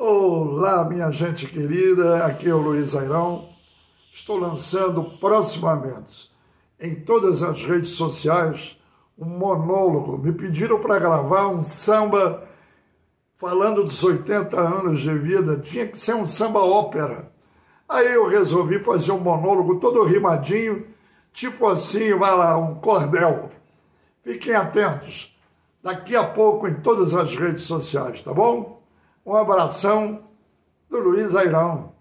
Olá, minha gente querida, aqui é o Luiz Airão. Estou lançando proximamente em todas as redes sociais um monólogo. Me pediram para gravar um samba falando dos 80 anos de vida. Tinha que ser um samba ópera. Aí eu resolvi fazer um monólogo todo rimadinho, tipo assim, vai lá, um cordel. Fiquem atentos. Daqui a pouco em todas as redes sociais, tá bom? Um abração do Luiz Airão.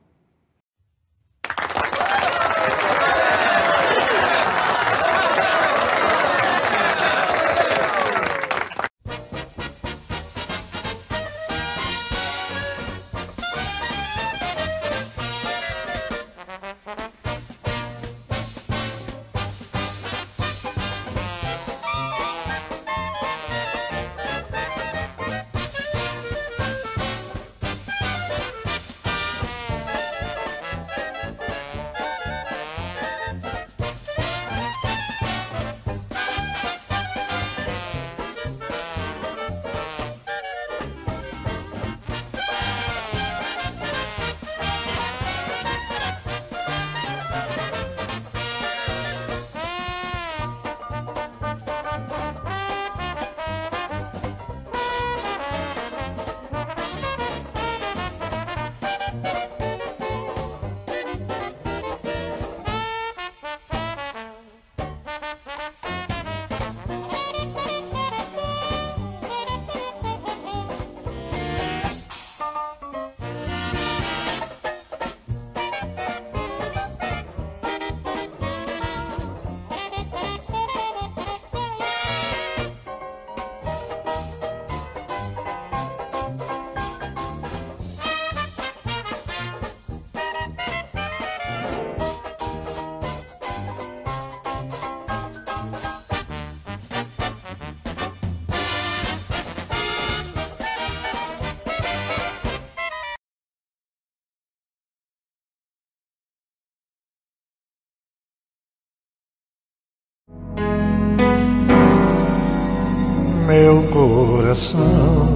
Coração.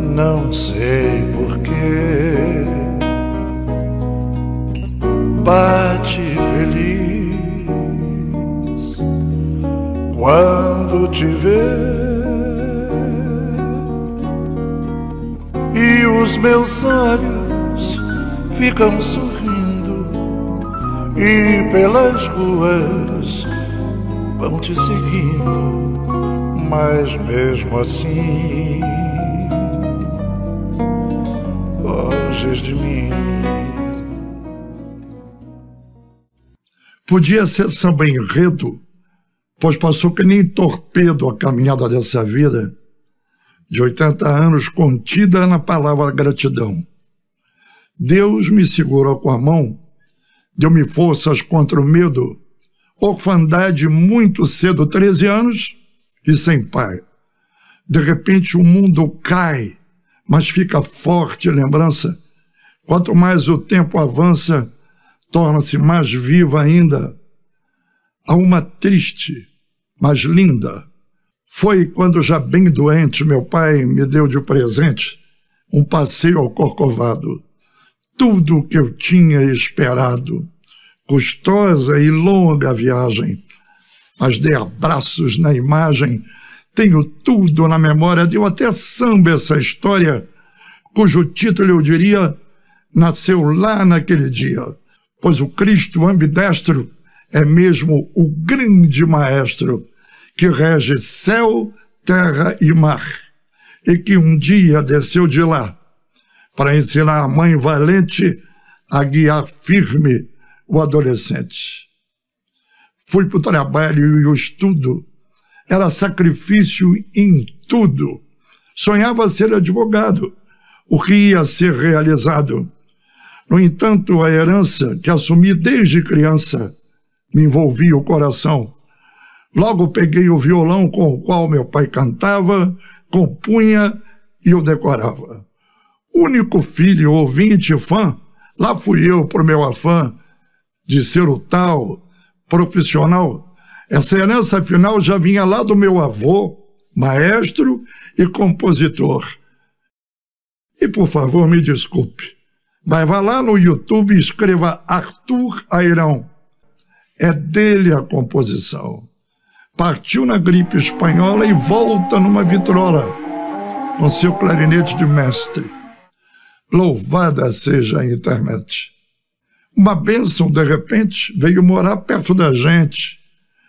Não sei porquê bate feliz quando te vê e os meus olhos ficam sorrindo e pelas ruas vão te seguindo, mas mesmo assim, foges de mim. Podia ser samba enredo, pois passou que nem torpedo a caminhada dessa vida, de 80 anos contida na palavra gratidão. Deus me segurou com a mão, deu-me forças contra o medo orfandade muito cedo, 13 anos, e sem pai. De repente o mundo cai, mas fica forte a lembrança. Quanto mais o tempo avança, torna-se mais viva ainda. Há uma triste, mas linda. Foi quando, já bem doente, meu pai me deu de presente um passeio ao Corcovado. Tudo o que eu tinha esperado custosa e longa viagem, mas dei abraços na imagem, tenho tudo na memória, deu até samba essa história, cujo título eu diria nasceu lá naquele dia, pois o Cristo ambidestro é mesmo o grande maestro que rege céu, terra e mar, e que um dia desceu de lá para ensinar a mãe valente a guiar firme o adolescente. Fui para o trabalho e o estudo. Era sacrifício em tudo. Sonhava ser advogado, o que ia ser realizado. No entanto, a herança que assumi desde criança me envolvia o coração. Logo peguei o violão com o qual meu pai cantava, compunha e eu decorava. Único filho, ouvinte, fã, lá fui eu por meu afã de ser o tal profissional. Essa herança final já vinha lá do meu avô, maestro e compositor. E por favor, me desculpe, mas vá lá no YouTube e escreva Arthur Airão. É dele a composição. Partiu na gripe espanhola e volta numa vitrola, com seu clarinete de mestre. Louvada seja a internet. Uma bênção, de repente, veio morar perto da gente.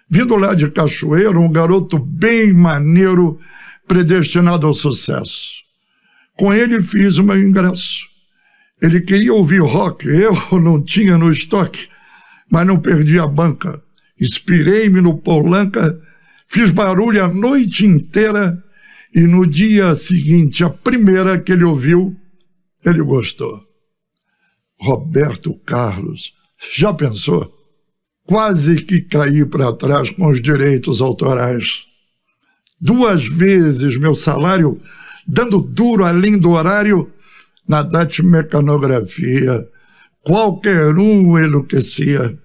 Vindo lá de Cachoeiro, um garoto bem maneiro, predestinado ao sucesso. Com ele fiz o meu ingresso. Ele queria ouvir rock, eu não tinha no estoque, mas não perdi a banca. Inspirei-me no Polanca, fiz barulho a noite inteira e no dia seguinte, a primeira que ele ouviu, ele gostou. Roberto Carlos, já pensou? Quase que caí para trás com os direitos autorais. Duas vezes meu salário dando duro além do horário na datilmecanografia. Qualquer um enlouquecia.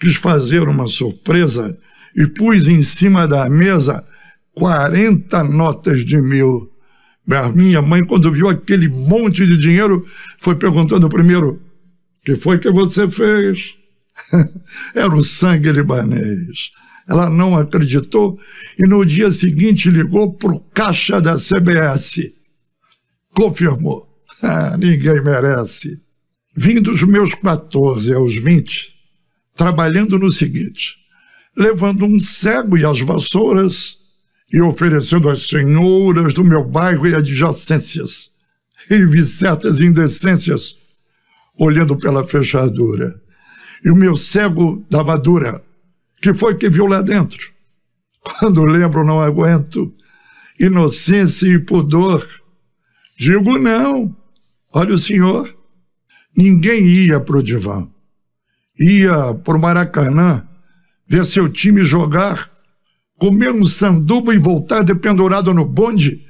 Quis fazer uma surpresa e pus em cima da mesa 40 notas de mil. Minha mãe, quando viu aquele monte de dinheiro, foi perguntando primeiro: que foi que você fez? Era o sangue libanês. Ela não acreditou e no dia seguinte ligou para o caixa da CBS. Confirmou. Ah, ninguém merece. Vim dos meus 14 aos 20, trabalhando no seguinte: levando um cego e as vassouras e oferecendo às senhoras do meu bairro e adjacências. E vi certas indecências olhando pela fechadura. E o meu cego dava dura. Que foi que viu lá dentro? Quando lembro, não aguento. Inocência e pudor. Digo não. Olha o senhor. Ninguém ia para o divã. Ia para o Maracanã ver seu time jogar, comer um sanduba e voltar dependurado no bonde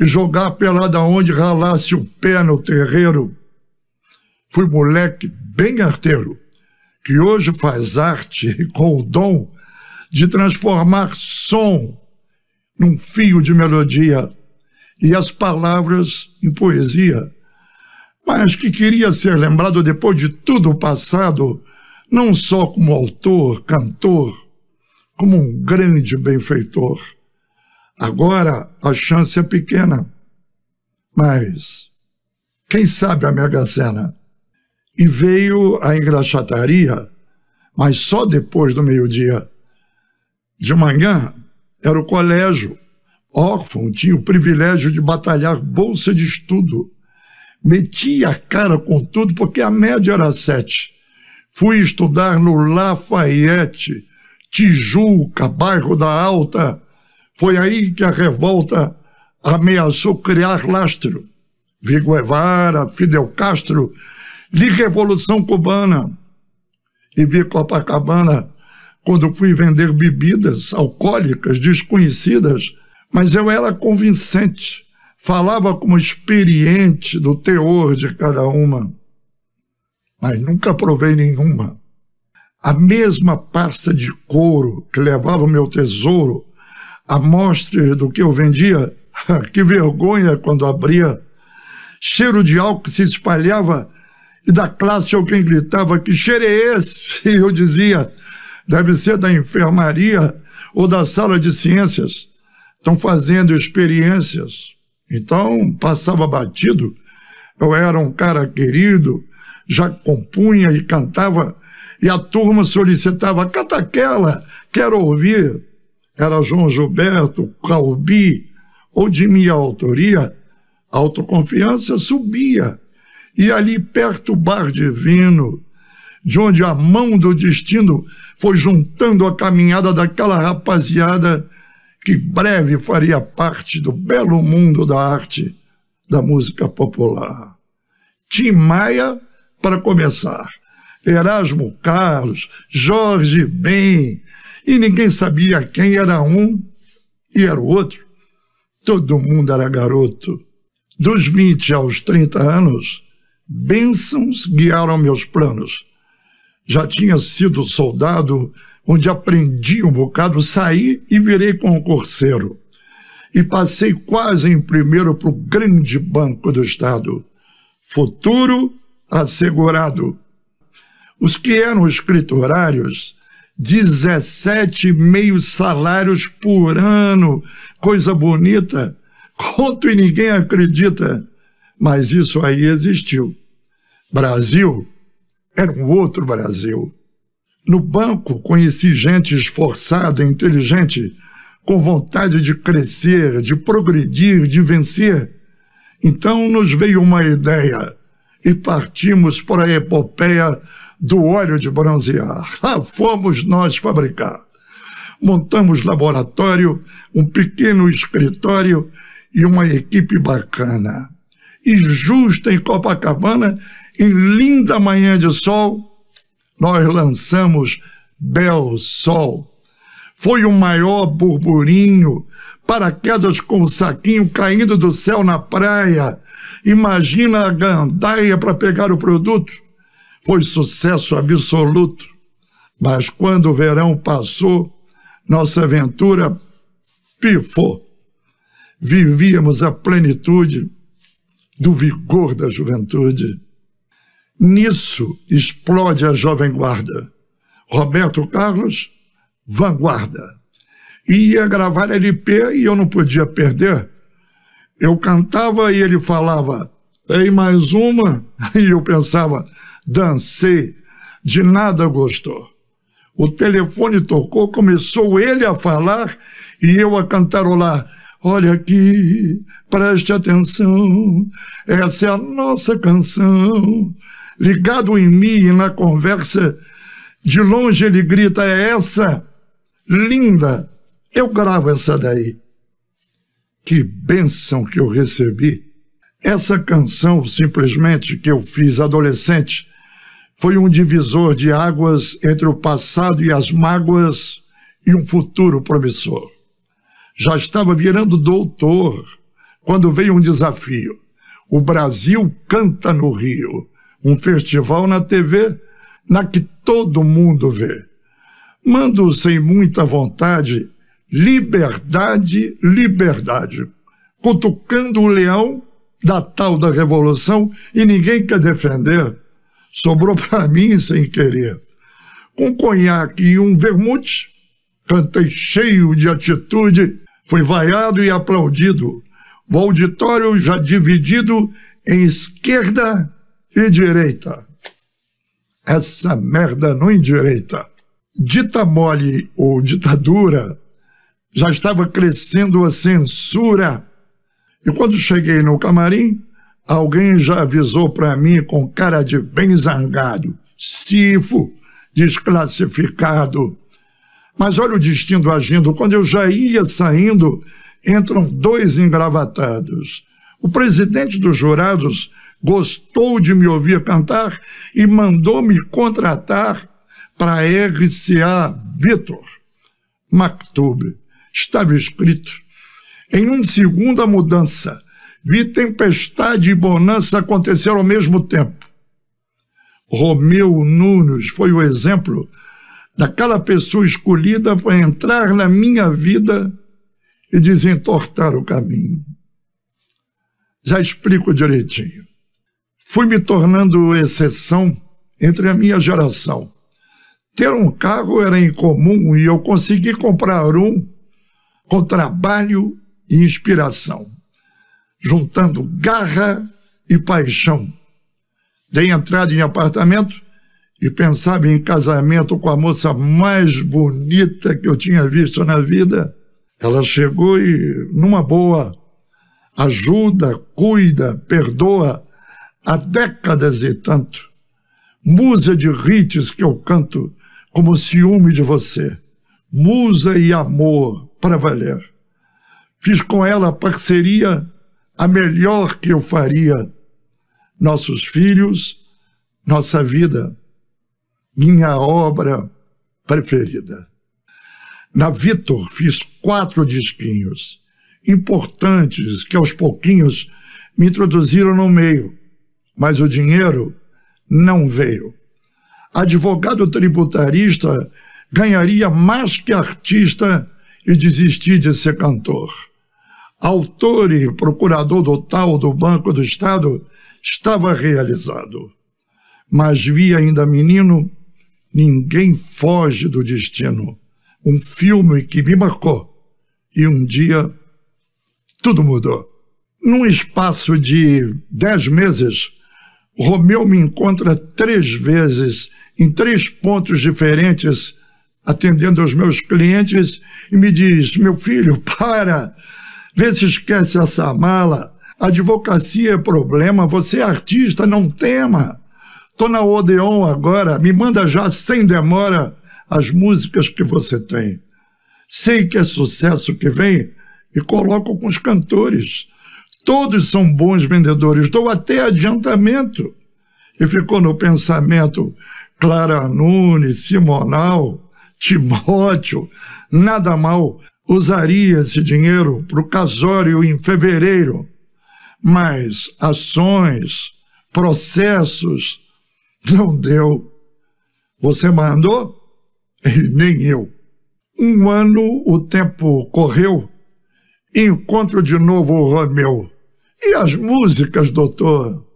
e jogar pelada onde ralasse o pé no terreiro. Fui moleque bem arteiro, que hoje faz arte com o dom de transformar som num fio de melodia e as palavras em poesia, mas que queria ser lembrado depois de tudo passado, não só como autor, cantor, como um grande benfeitor. Agora a chance é pequena, mas quem sabe a Mega Sena? E veio a engraxataria, mas só depois do meio-dia. De manhã era o colégio. Órfão tinha o privilégio de batalhar bolsa de estudo. Metia a cara com tudo porque a média era sete. Fui estudar no Lafayette, Tijuca, bairro da Alta. Foi aí que a revolta ameaçou criar lastro. Vi Guevara, Fidel Castro, li Revolução Cubana e vi Copacabana quando fui vender bebidas alcoólicas desconhecidas, mas eu era convincente, falava como experiente do teor de cada uma, mas nunca provei nenhuma. A mesma pasta de couro que levava o meu tesouro, a mostra do que eu vendia, que vergonha quando abria, cheiro de álcool se espalhava e da classe alguém gritava: Que cheiro é esse? E eu dizia: deve ser da enfermaria ou da sala de ciências. Estão fazendo experiências. Então, passava batido. Eu era um cara querido, já compunha e cantava, e a turma solicitava, canta aquela, quero ouvir. Era João Gilberto, Calbi, ou de minha autoria, autoconfiança subia. E ali perto o bar divino, de onde a mão do destino foi juntando a caminhada daquela rapaziada que breve faria parte do belo mundo da arte da música popular. Tim Maia, para começar, Erasmo Carlos, Jorge Ben, e ninguém sabia quem era um e era o outro. Todo mundo era garoto. Dos 20 aos 30 anos, bênçãos guiaram meus planos já tinha sido soldado, onde aprendi um bocado, saí e virei concurseiro. e passei quase em primeiro para o grande banco do Estado. Futuro assegurado. Os que eram escriturários, 17 meios salários por ano, coisa bonita, conto e ninguém acredita, mas isso aí existiu. Brasil era um outro Brasil. No banco conheci gente esforçada, inteligente, com vontade de crescer, de progredir, de vencer. Então nos veio uma ideia e partimos para a epopeia do óleo de bronzear. Lá fomos nós fabricar. Montamos laboratório, um pequeno escritório e uma equipe bacana. E justo em Copacabana, em linda manhã de sol, nós lançamos Bel Sol. Foi o maior burburinho, paraquedas com o saquinho caindo do céu na praia. Imagina a gandaia para pegar o produto. Foi sucesso absoluto. Mas quando o verão passou, nossa aventura pifou. Vivíamos a plenitude do vigor da juventude. Nisso explode a Jovem Guarda. Roberto Carlos, vanguarda. Ia gravar LP e eu não podia perder. Eu cantava e ele falava, tem mais uma? E eu pensava, dancei, de nada gostou. O telefone tocou, começou ele a falar e eu a cantarolar. Olha aqui, preste atenção, essa é a nossa canção. Ligado em mim e na conversa, de longe ele grita: é essa, linda, eu gravo essa daí. Que bênção que eu recebi. Essa canção, simplesmente, que eu fiz adolescente, foi um divisor de águas entre o passado e as mágoas e um futuro promissor. Já estava virando doutor quando veio um desafio. O Brasil canta no Rio, um festival na TV na que todo mundo vê. Mando sem muita vontade, liberdade, liberdade, cutucando o leão da tal da revolução e ninguém quer defender sobrou para mim sem querer. Com conhaque e um vermute, cantei cheio de atitude, fui vaiado e aplaudido. O auditório já dividido em esquerda e direita. Essa merda não endireita. Dita mole ou ditadura, já estava crescendo a censura. E quando cheguei no camarim, Alguém já avisou para mim com cara de bem zangado. Sifo, desclassificado. Mas olha o destino agindo. Quando eu já ia saindo, entram dois engravatados. O presidente dos jurados gostou de me ouvir cantar e mandou me contratar para RCA Vitor. Maktub. Estava escrito. Em um segundo a mudança Vi tempestade e bonança acontecer ao mesmo tempo. Romeu Nunes foi o exemplo daquela pessoa escolhida para entrar na minha vida e desentortar o caminho. Já explico direitinho. Fui me tornando exceção entre a minha geração. Ter um carro era incomum e eu consegui comprar um com trabalho e inspiração juntando garra e paixão. Dei entrada em apartamento e pensava em casamento com a moça mais bonita que eu tinha visto na vida. Ela chegou e, numa boa, ajuda, cuida, perdoa há décadas e tanto. Musa de hits que eu canto como ciúme de você. Musa e amor para valer. Fiz com ela parceria a melhor que eu faria. Nossos filhos, nossa vida, minha obra preferida. Na Vitor fiz quatro disquinhos, importantes, que aos pouquinhos me introduziram no meio, mas o dinheiro não veio. Advogado tributarista ganharia mais que artista e desisti de ser cantor autor e procurador do tal do Banco do Estado, estava realizado. Mas vi ainda menino, ninguém foge do destino. Um filme que me marcou. E um dia tudo mudou. Num espaço de dez meses, Romeu me encontra três vezes, em três pontos diferentes, atendendo aos meus clientes, e me diz: Meu filho, para, vê se esquece essa mala. Advocacia é problema, você é artista, não tema. Tô na Odeon agora, me manda já sem demora as músicas que você tem. Sei que é sucesso que vem e coloco com os cantores. Todos são bons vendedores, dou até adiantamento. E ficou no pensamento Clara Nunes, Simonal, Timóteo, nada mal, usaria esse dinheiro para o casório em fevereiro. Mas ações, processos, não deu. Você mandou? E nem eu. Um ano o tempo correu, encontro de novo o Romeu. E as músicas, doutor?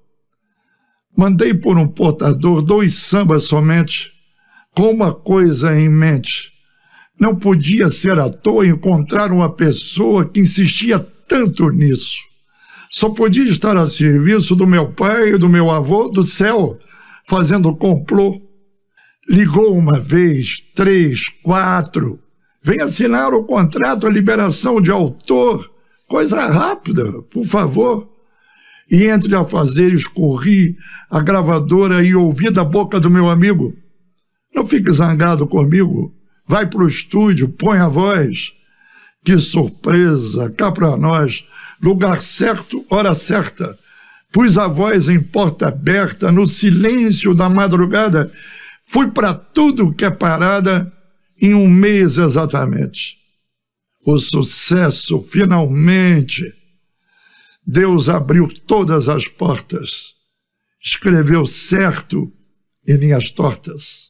Mandei por um portador dois sambas somente, com uma coisa em mente. Não podia ser à toa encontrar uma pessoa que insistia tanto nisso. Só podia estar a serviço do meu pai e do meu avô do céu, fazendo complô. Ligou uma vez, três, quatro. Vem assinar o contrato, a liberação de autor. Coisa rápida, por favor. E entre afazeres corri a gravadora e ouvi da boca do meu amigo. Não fique zangado comigo. Vai para o estúdio, põe a voz. Que surpresa, cá para nós. Lugar certo, hora certa. Pus a voz em porta aberta, no silêncio da madrugada. Fui para tudo que é parada em um mês exatamente o sucesso, finalmente. Deus abriu todas as portas, escreveu certo em linhas tortas.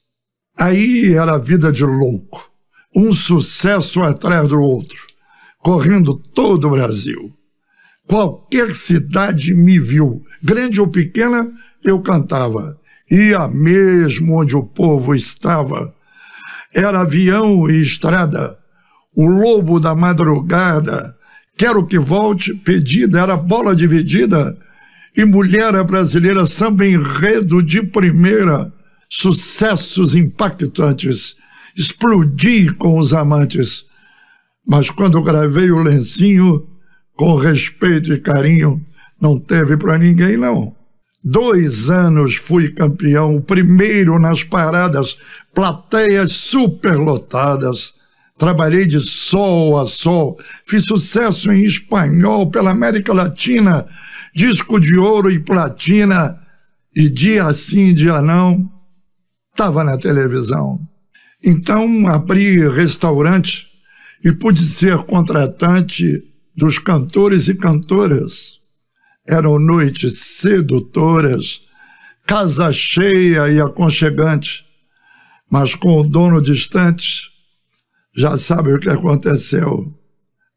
Aí era a vida de louco, um sucesso atrás do outro, correndo todo o Brasil. Qualquer cidade me viu, grande ou pequena, eu cantava. Ia mesmo onde o povo estava. Era avião e estrada, o lobo da madrugada, quero que volte, pedida, era bola dividida, e mulher brasileira, samba enredo de primeira, sucessos impactantes, explodi com os amantes. Mas quando gravei o lencinho, com respeito e carinho, não teve para ninguém, não. Dois anos fui campeão, o primeiro nas paradas, plateias superlotadas, Trabalhei de sol a sol, fiz sucesso em espanhol pela América Latina, disco de ouro e platina, e dia sim, dia não, estava na televisão. Então abri restaurante e pude ser contratante dos cantores e cantoras. Eram noites sedutoras, casa cheia e aconchegante, mas com o dono distante já sabe o que aconteceu.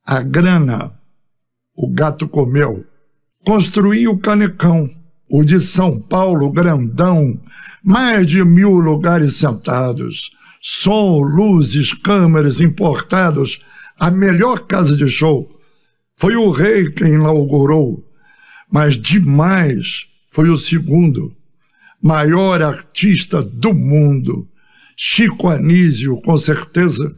A grana, o gato comeu. Construí o Canecão, o de São Paulo, grandão, mais de mil lugares sentados, som, luzes, câmeras importados, a melhor casa de show. Foi o rei quem inaugurou, mas demais foi o segundo, maior artista do mundo, Chico Anísio, com certeza.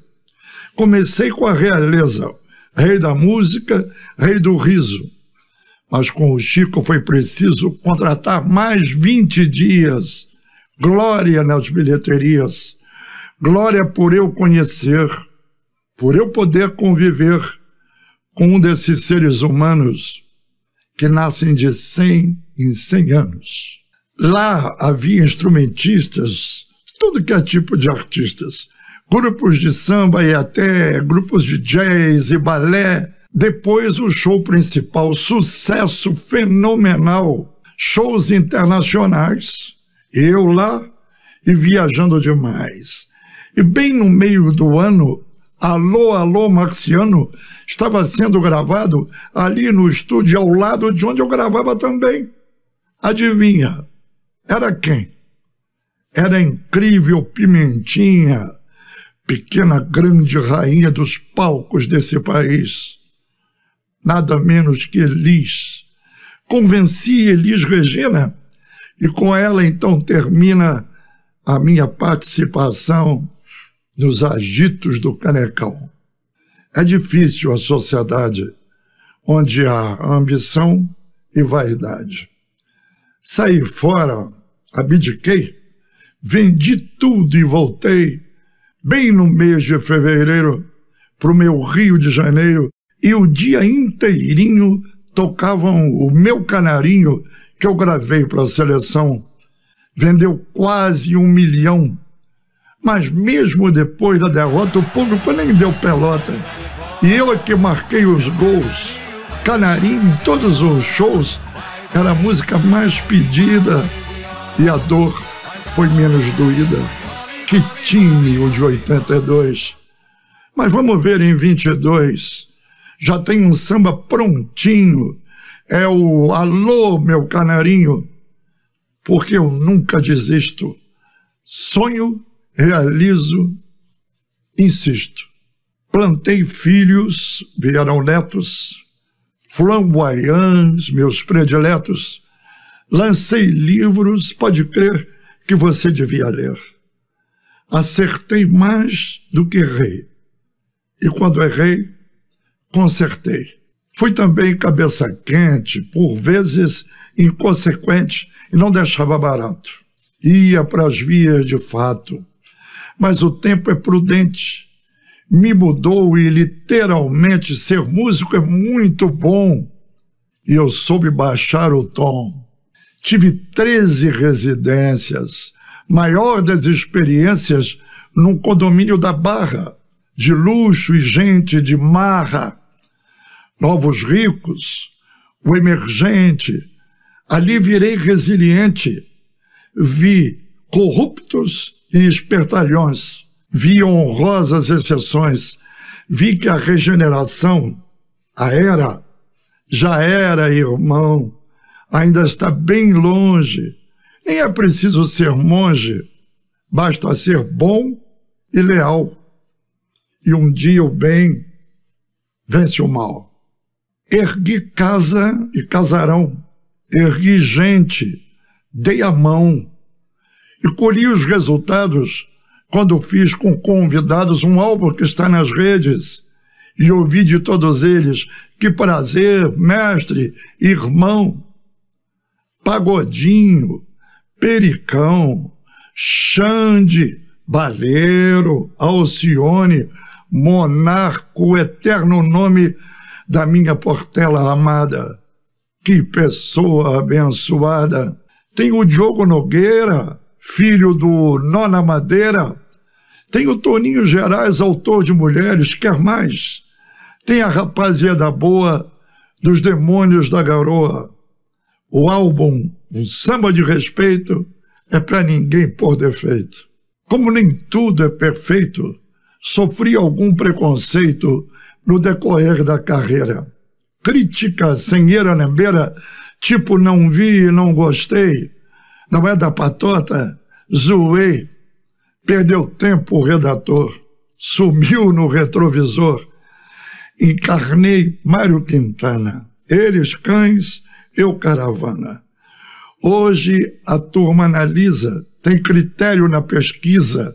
Comecei com a realeza, rei da música, rei do riso. Mas com o Chico foi preciso contratar mais 20 dias. Glória nas bilheterias. Glória por eu conhecer, por eu poder conviver com um desses seres humanos que nascem de 100 em 100 anos. Lá havia instrumentistas, tudo que é tipo de artistas grupos de samba e até grupos de jazz e balé. Depois o show principal, sucesso fenomenal, shows internacionais. Eu lá e viajando demais. E bem no meio do ano, Alô, alô, Marciano, estava sendo gravado ali no estúdio ao lado de onde eu gravava também. Adivinha? Era quem? Era incrível Pimentinha, pequena grande rainha dos palcos desse país. Nada menos que Elis. Convenci Elis Regina e com ela então termina a minha participação nos agitos do Canecão. É difícil a sociedade onde há ambição e vaidade. Saí fora, abdiquei, vendi tudo e voltei, bem no mês de fevereiro, para o meu Rio de Janeiro, e o dia inteirinho tocavam o meu canarinho que eu gravei para a seleção. Vendeu quase um milhão mas mesmo depois da derrota, o público nem deu pelota. E eu é que marquei os gols. Canarinho, em todos os shows, era a música mais pedida e a dor foi menos doída. Que time o de 82. Mas vamos ver em 22. Já tem um samba prontinho. É o Alô, meu canarinho. Porque eu nunca desisto. Sonho realizo, insisto. Plantei filhos, vieram netos, flamboyants, meus prediletos. Lancei livros, pode crer que você devia ler. Acertei mais do que errei. E quando errei, consertei. Fui também cabeça quente, por vezes inconsequente, e não deixava barato. Ia para as vias de fato mas o tempo é prudente. Me mudou e literalmente ser músico é muito bom. E eu soube baixar o tom. Tive 13 residências, maior das experiências num condomínio da Barra, de luxo e gente de marra. Novos ricos, o emergente, ali virei resiliente. Vi corruptos e espertalhões. Vi honrosas exceções. Vi que a regeneração, a era, já era, irmão, ainda está bem longe. Nem é preciso ser monge, basta ser bom e leal. E um dia o bem vence o mal. Ergui casa e casarão, ergui gente, dei a mão, e colhi os resultados quando fiz com convidados um álbum que está nas redes. E ouvi de todos eles: que prazer, mestre, irmão, pagodinho, pericão, Xande, Baleiro, Alcione, monarco, eterno nome da minha portela amada. Que pessoa abençoada! Tem o Diogo Nogueira, filho do Nona Madeira. Tem o Toninho Gerais, autor de Mulheres, quer mais. Tem a rapaziada boa dos Demônios da Garoa. O álbum Um Samba de Respeito é para ninguém por defeito. Como nem tudo é perfeito, sofri algum preconceito no decorrer da carreira. Crítica sem eira nem beira, tipo não vi e não gostei, não é da patota, zoei, perdeu tempo o redator, sumiu no retrovisor, encarnei Mário Quintana, eles cães, eu caravana. Hoje a turma analisa, tem critério na pesquisa,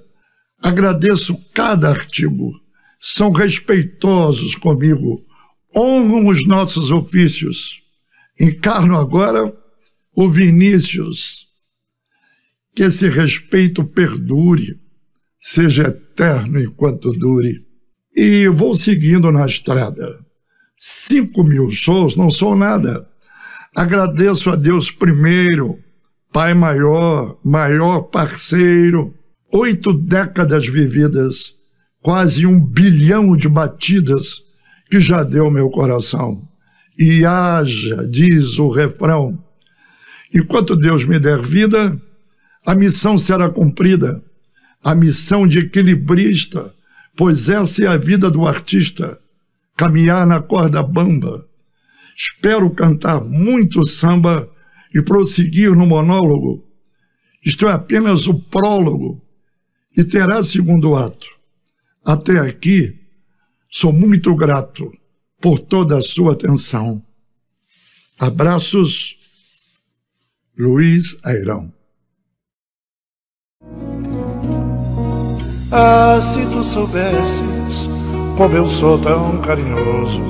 agradeço cada artigo, são respeitosos comigo, honram os nossos ofícios. Encarno agora o Vinícius, que esse respeito perdure, seja eterno enquanto dure. E vou seguindo na estrada. Cinco mil shows não são nada. Agradeço a Deus primeiro, Pai maior, maior parceiro. Oito décadas vividas, quase um bilhão de batidas que já deu meu coração. E haja, diz o refrão. Enquanto Deus me der vida, a missão será cumprida, a missão de equilibrista, pois essa é a vida do artista. caminhar na corda bamba. Espero cantar muito samba e prosseguir no monólogo. Isto é apenas o prólogo e terá segundo ato. Até aqui, sou muito grato por toda a sua atenção. Abraços, Luiz Airão. Ah, se tu soubesses como eu sou tão carinhoso